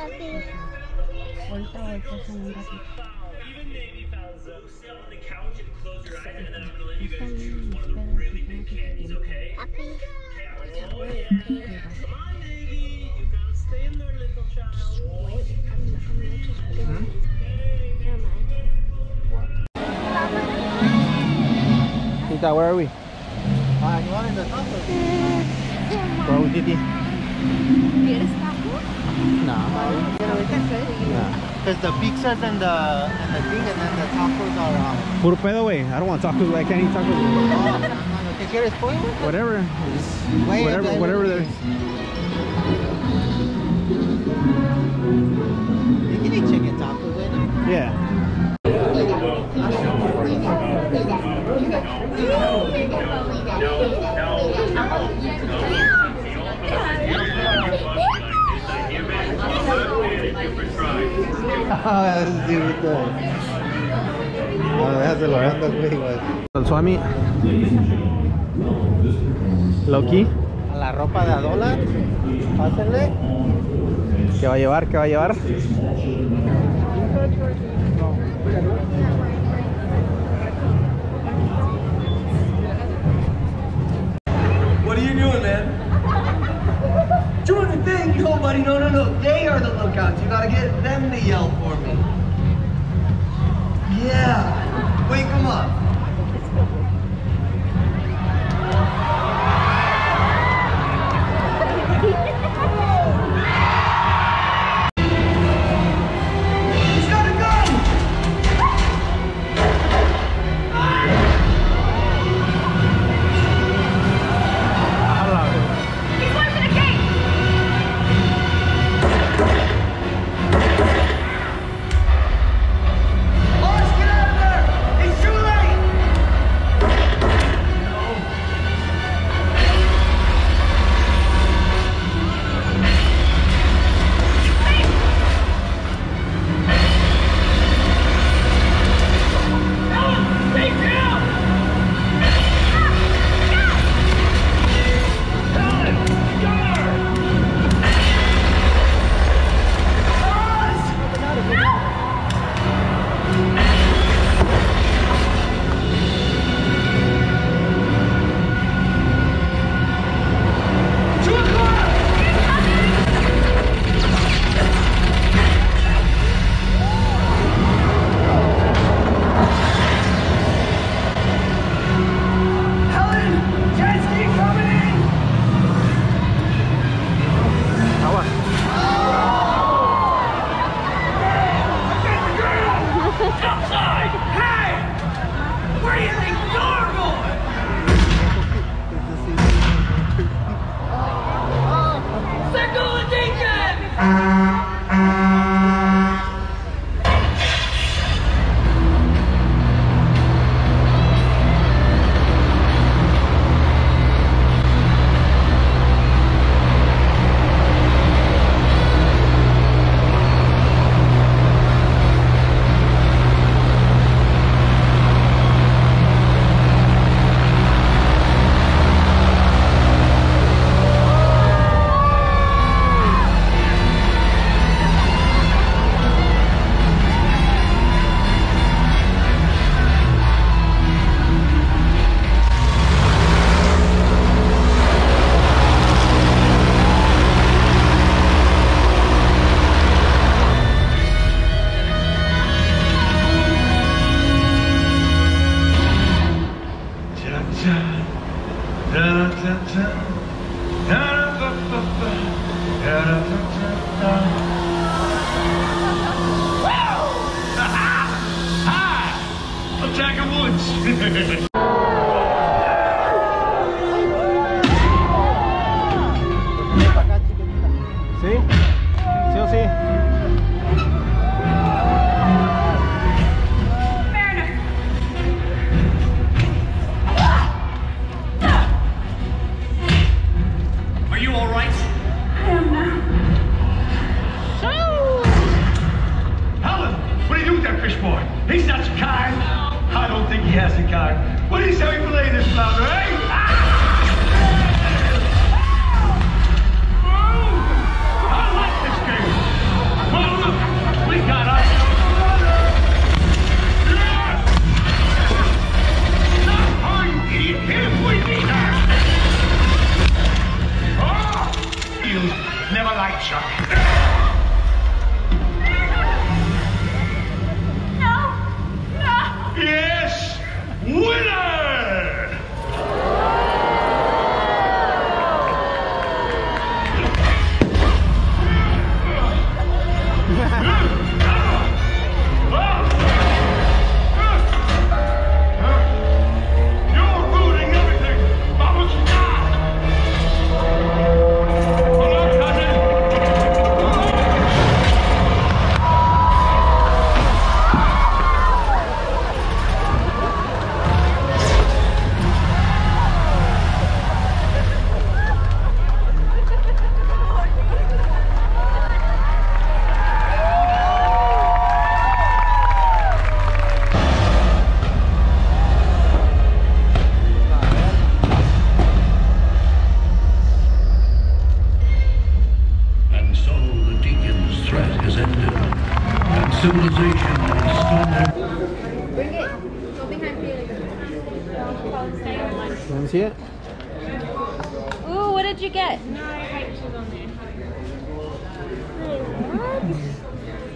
papi. Vuelta, vuelta, son un ratito. Even Navy fouls though, sit on the couch and close your eyes, and then I'm gonna let you Está guys choose bien, one of the espera, really tengo big que candies, okay? Papi. Yeah. Come on, Navy. You gotta stay in there, little child. Wait, I'm, I'm not just gonna. Never mind. Tita, where are we? Ah, you want in the top of Where are we, Titi? ¿Quieres taco? No. No. Because the pizzas and the and the thing and then the tacos are um Puro pedo, way. I don't want tacos. I can't eat tacos. oh, ¿Qué quieres pollo? Whatever. Just whatever, hay whatever there. Swami. Loki. A la ropa de a dólar. Pásenle. ¿Qué va a llevar? ¿Qué va a llevar? What are you doing, man? Doing the thing, nobody. No, no, no. They are the lookouts. You gotta get them to yell for me. You all right? Helen, what do you do with that fish boy? He's not your kind. I don't think he has a kind. What do you say we play this flounder, eh? Never And civilization is still Bring it. Go behind Felix. Let me see it. Ooh, what did you get?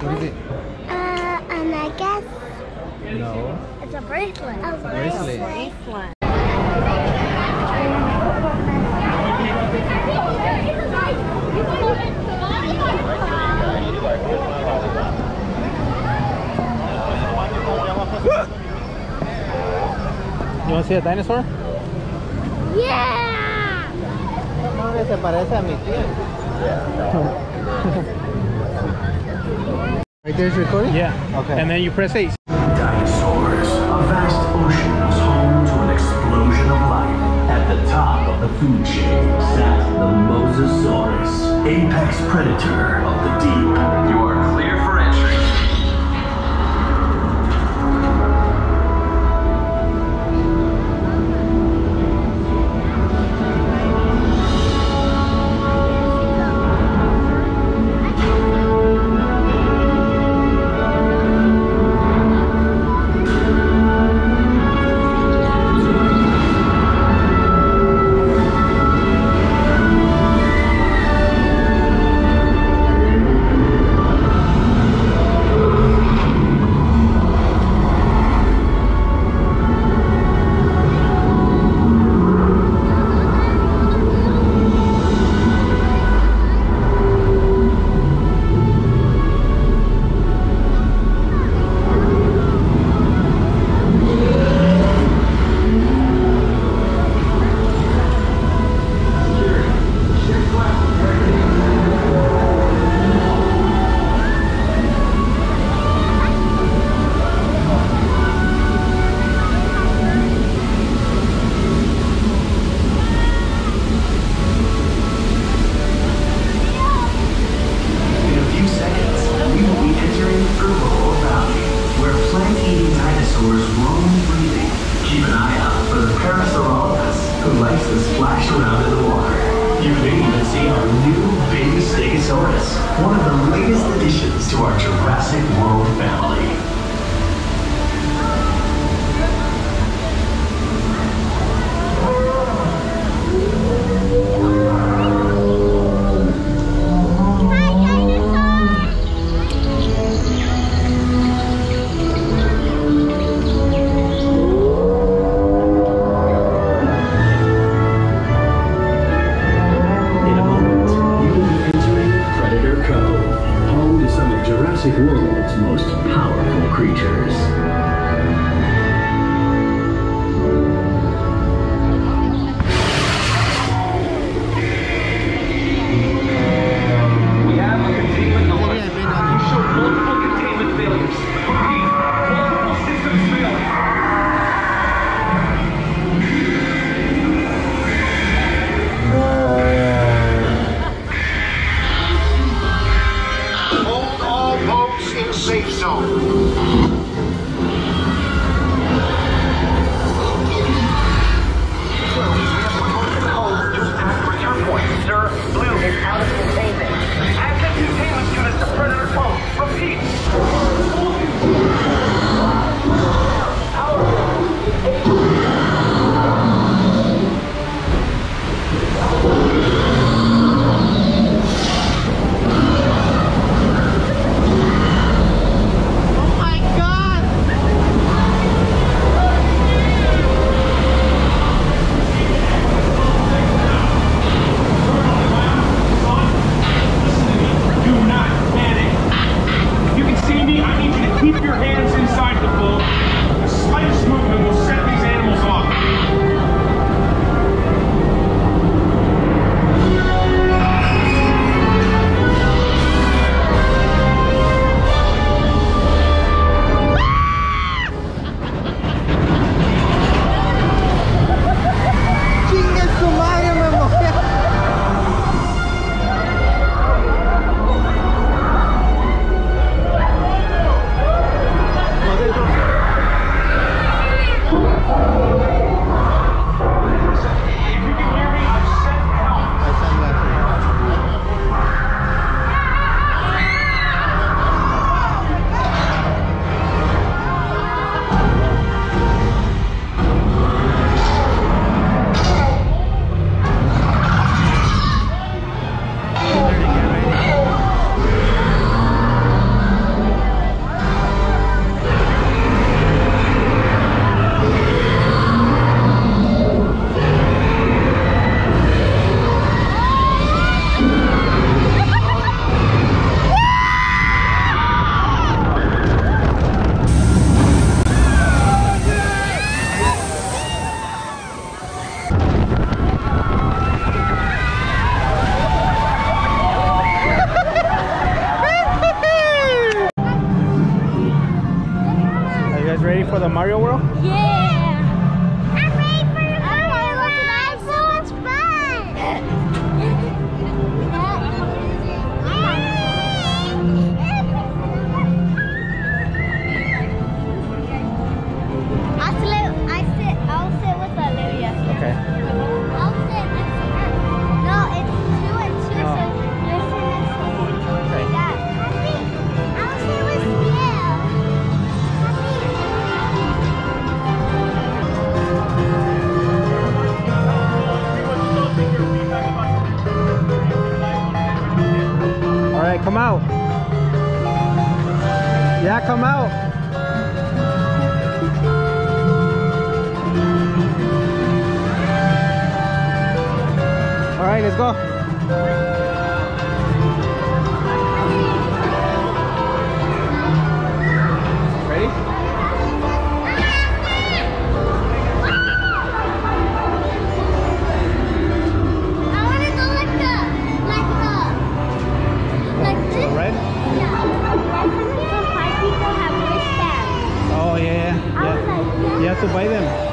What is it? Uh, and I guess No. it's a bracelet. A Bracelet. Bracelet. Want to see a dinosaur? Yeah! Se parece a mi tía. Right there's recording? Yeah. Okay. And then you press eight. Dinosaurs. A vast ocean was home to an explosion of life. At the top of the food chain sat the Mosasaurus, apex predator of the deep. You are splash around in the water. You may even see our new baby Stegosaurus, one of the latest additions to our Jurassic World family. To buy them.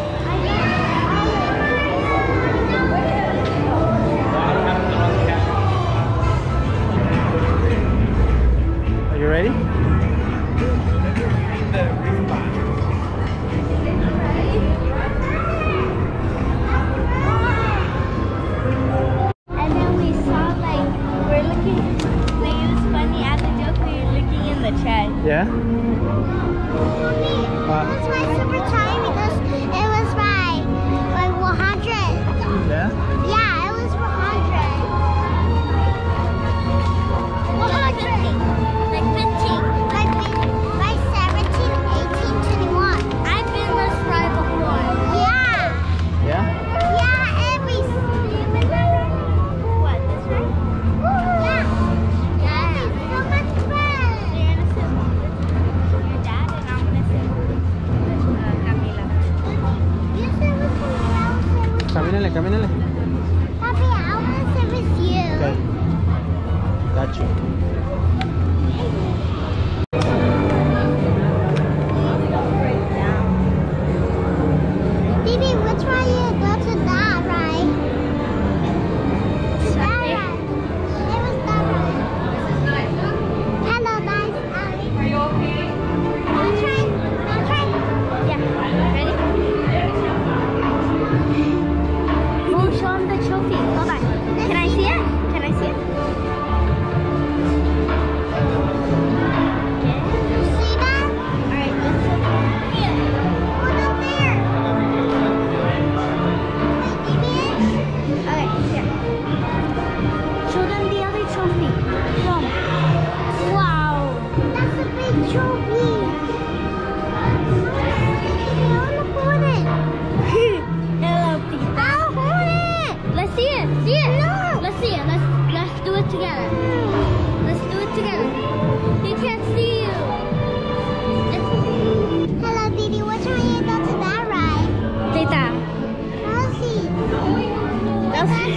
else.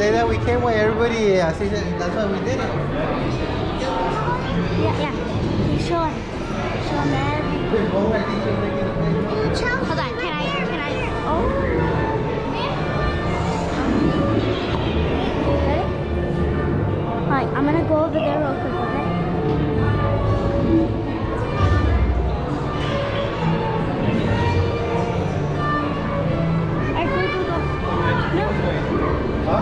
day that we came, why everybody, uh, that's why we did it. Yeah, yeah. Sure. Sure, man. Hold on, can I, can I, oh. Ready? Alright, I'm gonna go over there real quick. And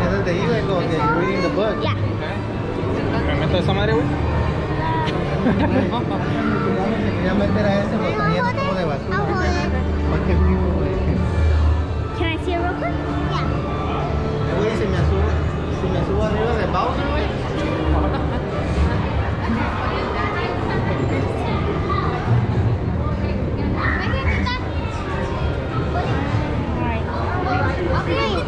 then they even go again. Yeah. Okay. somebody with? Can I see it real quick? Yeah. Güey, si me subo, si me subo. 危ないん。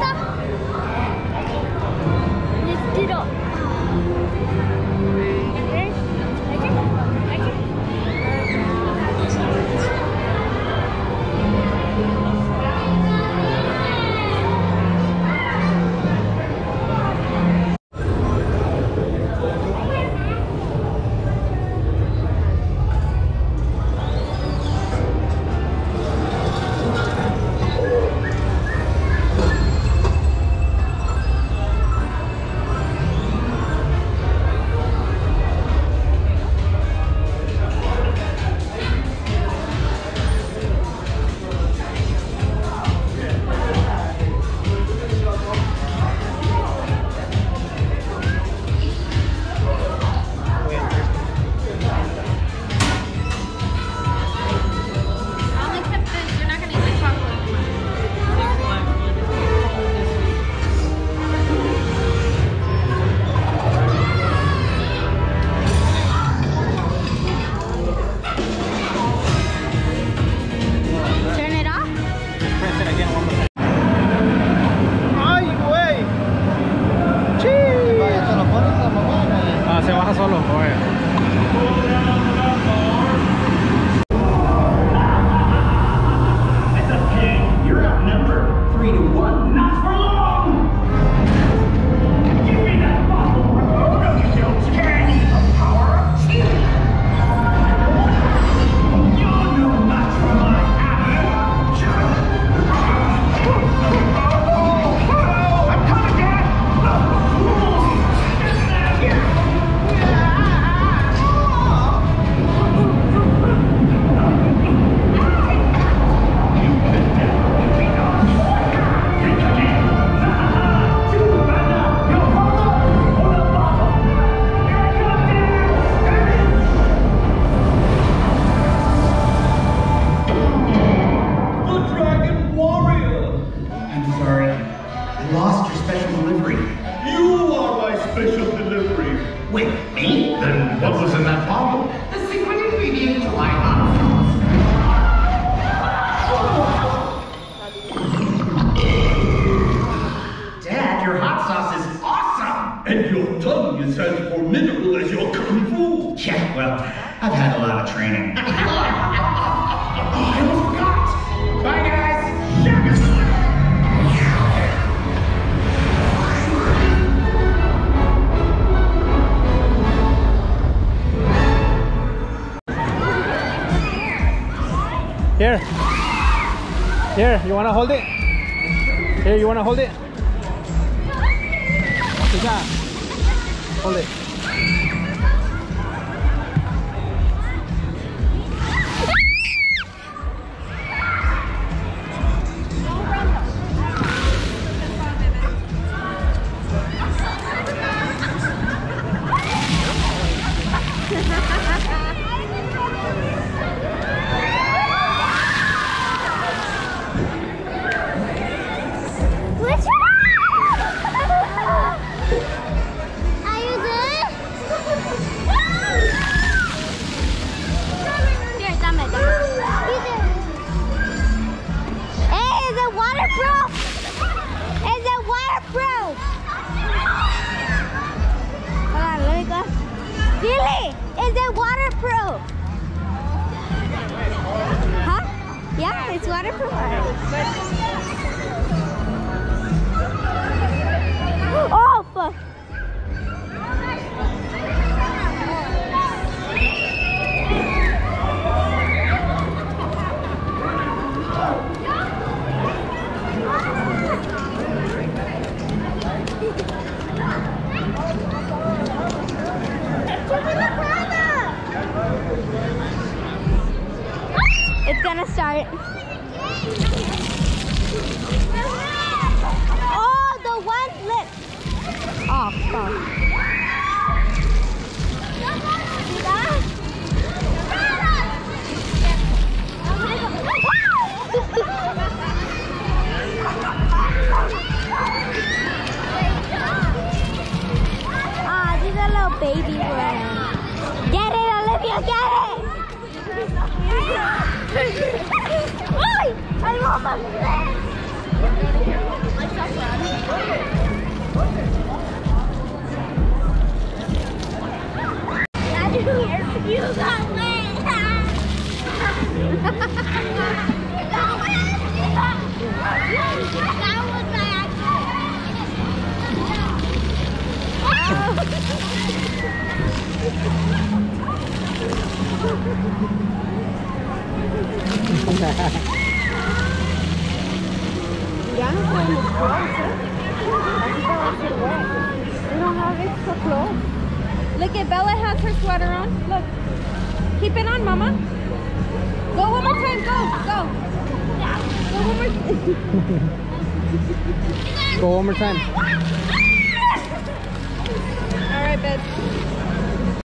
Here, you wanna hold it? Here, you wanna hold it? Hold it. Gonna start. Oh, the one flip. Oh, fuck. Ah, little baby ones. Get it, Olivia, get it! Ay, I love my You traemos clothes, ¿eh? Así te va a hacer wet. We don't have extra clothes. Look at Bella has her sweater on. Look. Keep it on, Mama. Go one more time. Go. Go. Go one more Go one more time. All right,